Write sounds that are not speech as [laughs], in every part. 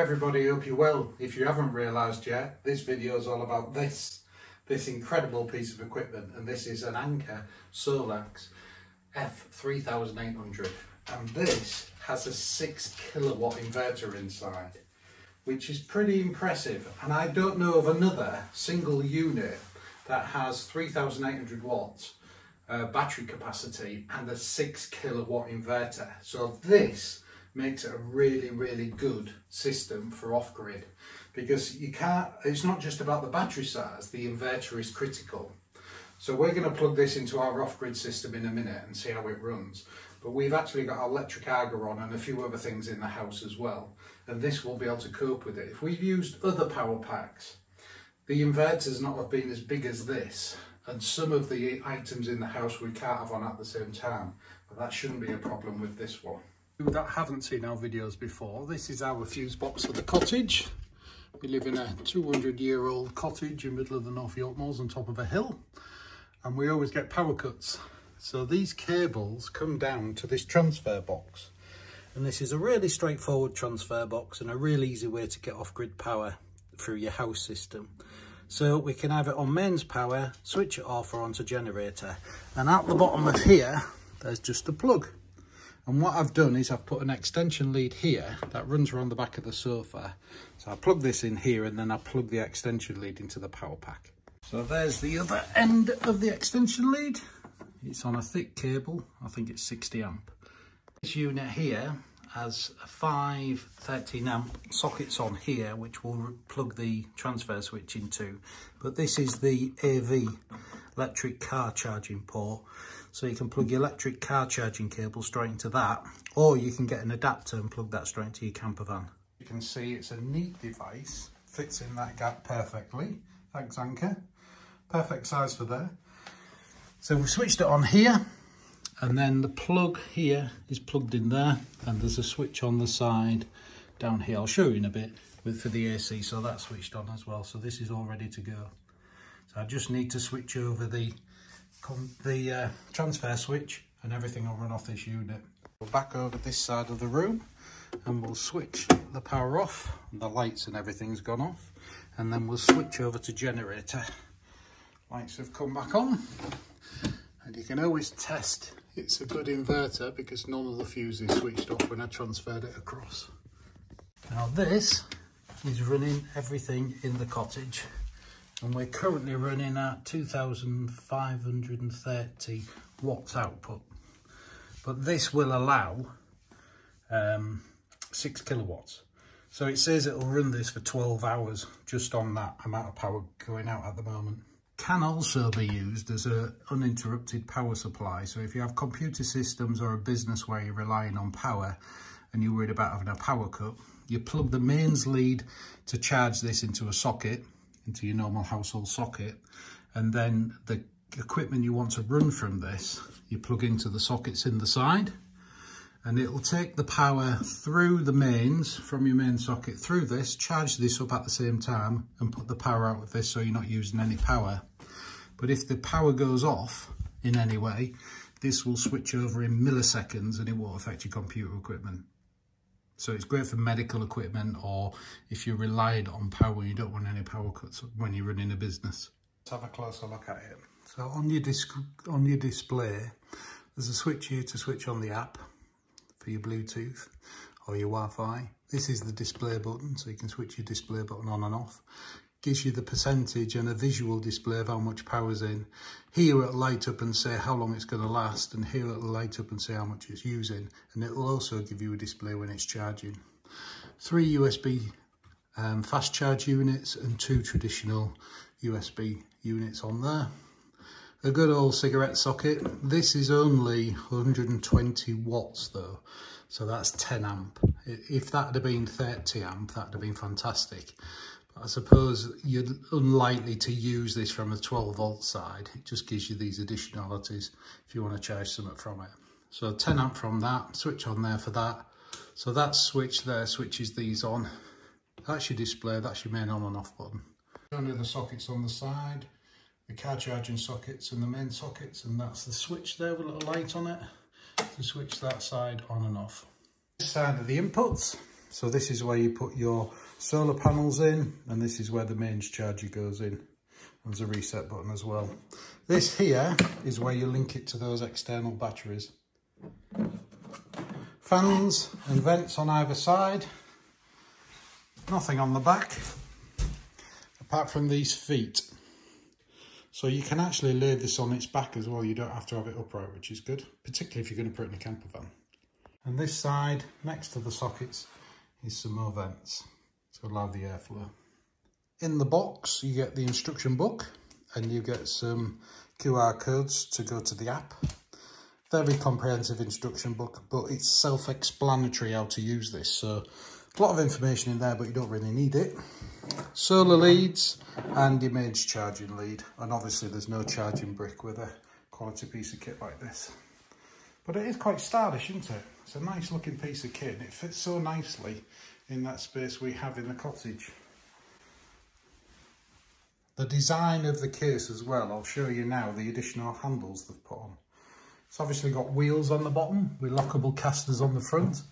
everybody, hope you're well. If you haven't realised yet, this video is all about this, this incredible piece of equipment. And this is an Anker SOLIX F3800. And this has a six kilowatt inverter inside, which is pretty impressive. And I don't know of another single unit that has 3800 watts uh, battery capacity and a six kilowatt inverter. So this makes it a really, really good system for off-grid because you can't, it's not just about the battery size, the inverter is critical. So we're going to plug this into our off-grid system in a minute and see how it runs. But we've actually got our electric Aga on and a few other things in the house as well. And this will be able to cope with it. If we've used other power packs, the inverter's not have been as big as this. And some of the items in the house we can't have on at the same time. But that shouldn't be a problem with this one that haven't seen our videos before, this is our fuse box for the cottage. We live in a 200 year old cottage in the middle of the North York Moors on top of a hill and we always get power cuts. So these cables come down to this transfer box and this is a really straightforward transfer box and a really easy way to get off-grid power through your house system. So we can have it on mains power, switch it off or onto generator. And at the bottom of here, there's just a plug. And what I've done is I've put an extension lead here that runs around the back of the sofa. So I plug this in here and then I plug the extension lead into the power pack. So there's the other end of the extension lead. It's on a thick cable, I think it's 60 amp. This unit here has five 13 amp sockets on here which will plug the transfer switch into. But this is the AV electric car charging port so you can plug your electric car charging cable straight into that, or you can get an adapter and plug that straight into your camper van. You can see it's a neat device, fits in that gap perfectly. Thanks Anker. Perfect size for there. So we've switched it on here and then the plug here is plugged in there and there's a switch on the side down here. I'll show you in a bit with for the AC so that's switched on as well. So this is all ready to go. So I just need to switch over the the uh, transfer switch and everything will run off this unit. We'll back over this side of the room and we'll switch the power off the lights and everything's gone off and then we'll switch over to generator. Lights have come back on and you can always test it's a good inverter because none of the fuses switched off when I transferred it across. Now this is running everything in the cottage and we're currently running at 2530 watts output. But this will allow um, 6 kilowatts. So it says it'll run this for 12 hours just on that amount of power going out at the moment. Can also be used as an uninterrupted power supply. So if you have computer systems or a business where you're relying on power and you're worried about having a power cut you plug the mains lead to charge this into a socket into your normal household socket and then the equipment you want to run from this you plug into the sockets in the side and it will take the power through the mains from your main socket through this charge this up at the same time and put the power out of this so you're not using any power. But if the power goes off in any way this will switch over in milliseconds and it won't affect your computer equipment so it's great for medical equipment or if you're reliant on power, you don't want any power cuts when you're running a business. Let's have a closer look at it. So on your, on your display, there's a switch here to switch on the app for your Bluetooth or your Wi-Fi. This is the display button, so you can switch your display button on and off gives you the percentage and a visual display of how much power's in. Here it'll light up and say how long it's going to last and here it'll light up and say how much it's using and it'll also give you a display when it's charging. Three USB um, fast charge units and two traditional USB units on there. A good old cigarette socket. This is only 120 watts though, so that's 10 amp. If that had been 30 amp, that'd have been fantastic. I suppose you're unlikely to use this from a 12 volt side. It just gives you these additionalities if you want to charge something from it. So 10 amp from that, switch on there for that. So that switch there switches these on. That's your display, that's your main on and off button. Under the sockets on the side, the car charging sockets and the main sockets, and that's the switch there with a little light on it to switch that side on and off. This side of the inputs, So this is where you put your solar panels in and this is where the mains charger goes in. There's a reset button as well. This here is where you link it to those external batteries. Fans and vents on either side. Nothing on the back, apart from these feet. So you can actually lay this on its back as well. You don't have to have it upright, which is good, particularly if you're going to put it in a camper van. And this side, next to the sockets, is some more vents to allow the airflow. In the box, you get the instruction book and you get some QR codes to go to the app. Very comprehensive instruction book, but it's self-explanatory how to use this. So a lot of information in there, but you don't really need it. Solar leads and image charging lead. And obviously there's no charging brick with a quality piece of kit like this. But it is quite stylish, isn't it? It's a nice looking piece of kit and it fits so nicely in that space we have in the cottage. The design of the case as well, I'll show you now the additional handles they've put on. It's obviously got wheels on the bottom with lockable casters on the front.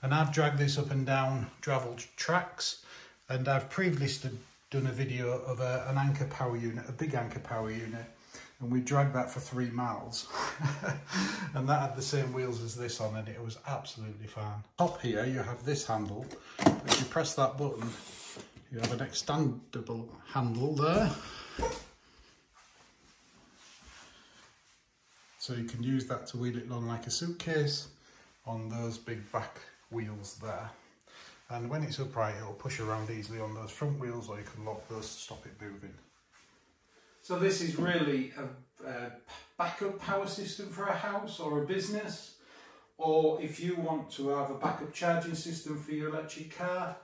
And I've dragged this up and down gravel tracks. And I've previously done a video of a, an Anker power unit, a big Anker power unit and we dragged that for three miles [laughs] and that had the same wheels as this on and it was absolutely fine. Top here you have this handle, if you press that button you have an extendable handle there. So you can use that to wheel it along like a suitcase on those big back wheels there. And when it's upright, it'll push around easily on those front wheels or you can lock those to stop it moving. So this is really a, a, backup power system for a house or a business. Or if you want to have a backup charging system for your electric car.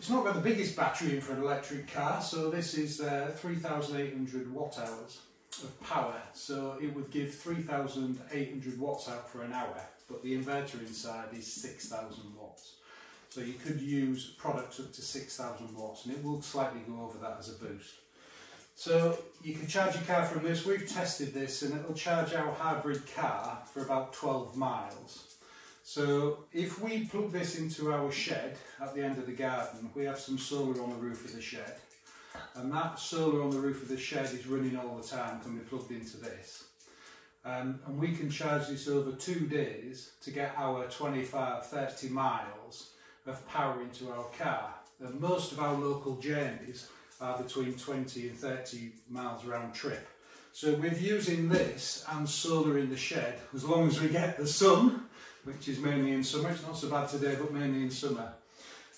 It's not got the biggest battery in for an electric car, so this is uh, 3,800 watt hours of power. So it would give 3,800 watts out for an hour, but the inverter inside is 6,000 watts. So you could use products up to 6,000 watts and it will slightly go over that as a boost. So you can charge your car from this. We've tested this and it'll charge our hybrid car for about 12 miles. So if we plug this into our shed at the end of the garden, we have some solar on the roof of the shed. And that solar on the roof of the shed is running all the time, can be plugged into this. Um, and we can charge this over two days to get our 25, 30 miles of power into our car. And most of our local journeys are between 20 and 30 miles round trip. So with using this and solar in the shed, as long as we get the sun, which is mainly in summer, it's not so bad today, but mainly in summer,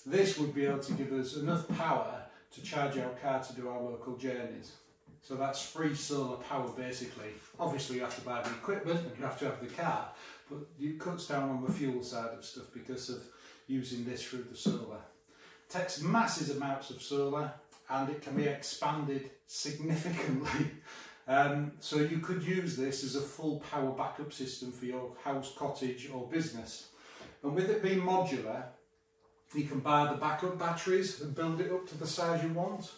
this would be able to give us enough power to charge our car to do our local journeys. So that's free solar power basically. Obviously you have to buy the equipment and you have to have the car, but it cuts down on the fuel side of stuff because of using this through the solar. It takes massive amounts of solar, and it can be expanded significantly. [laughs] Um, so you could use this as a full power backup system for your house, cottage or business. And with it being modular, you can buy the backup batteries and build it up to the size you want.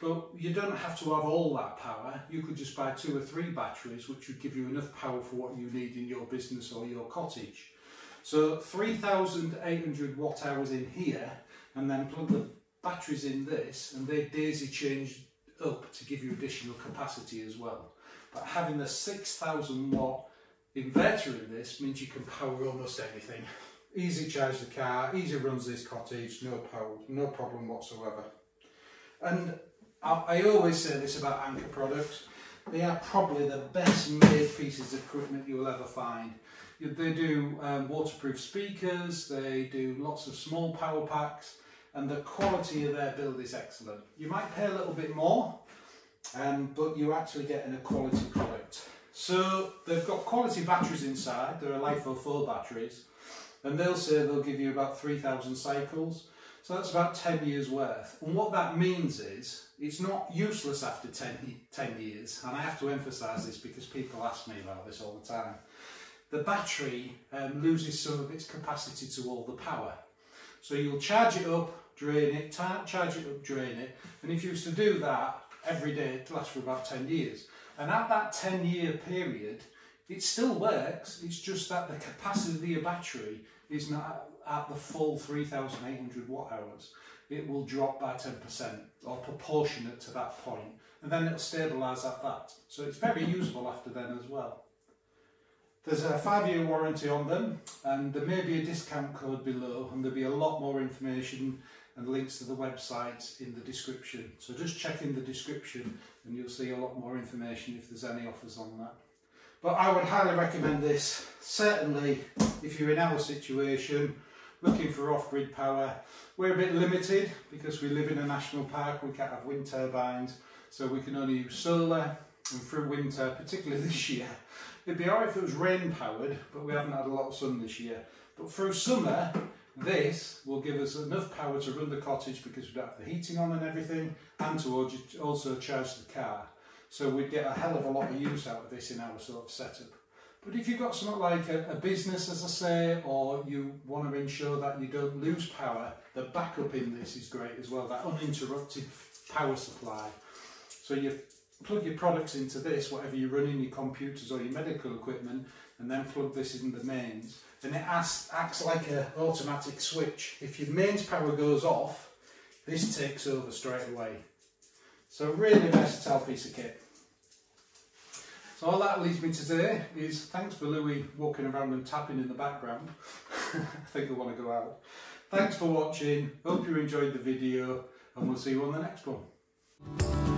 But you don't have to have all that power. You could just buy two or three batteries, which would give you enough power for what you need in your business or your cottage. So 3,800 watt hours in here, and then plug the batteries in this and they daisy chained up to give you additional capacity as well. But having the 6,000 watt inverter in this means you can power almost anything. Easy charge the car, easy runs this cottage, no power, no problem whatsoever. And I, I always say this about Anker products, they are probably the best made pieces of equipment you will ever find. They do um, waterproof speakers, they do lots of small power packs, and the quality of their build is excellent. You might pay a little bit more, um, but you're actually getting a quality product. So they've got quality batteries inside, they're LiFePO 4 batteries, and they'll say they'll give you about 3,000 cycles. So that's about 10 years worth. And what that means is, it's not useless after 10, 10 years. And I have to emphasise this because people ask me about this all the time. The battery um, loses some of its capacity to all the power. So you'll charge it up, drain it, charge it up, drain it. And if you used to do that every day, it lasts for about 10 years. And at that 10 year period, It still works, it's just that the capacity of your battery is not at the full 3800 watt hours. It will drop by 10% or proportionate to that point and then it'll stabilise at that. So it's very usable after then as well. There's a five year warranty on them and there may be a discount code below and there'll be a lot more information and links to the website in the description. So just check in the description and you'll see a lot more information if there's any offers on that. But I would highly recommend this, certainly if you're in our situation, looking for off-grid power. We're a bit limited because we live in a national park, we can't have wind turbines, so we can only use solar and through winter, particularly [laughs] this year. It'd be alright if it was rain powered, but we haven't had a lot of sun this year. But through summer, this will give us enough power to run the cottage because we don't have the heating on and everything, and to also charge the car. So we'd get a hell of a lot of use out of this in our sort of setup. But if you've got something like a, a, business, as I say, or you want to ensure that you don't lose power, the backup in this is great as well, that uninterrupted power supply. So you plug your products into this, whatever you're running, your computers or your medical equipment, and then plug this in the mains. And it acts, acts like an automatic switch. If your mains power goes off, this takes over straight away. So really versatile piece of kit. So all that leads me to today is thanks for Louis walking around and tapping in the background. [laughs] I think I want to go out. Thanks for watching. Hope you enjoyed the video and we'll see you on the next one.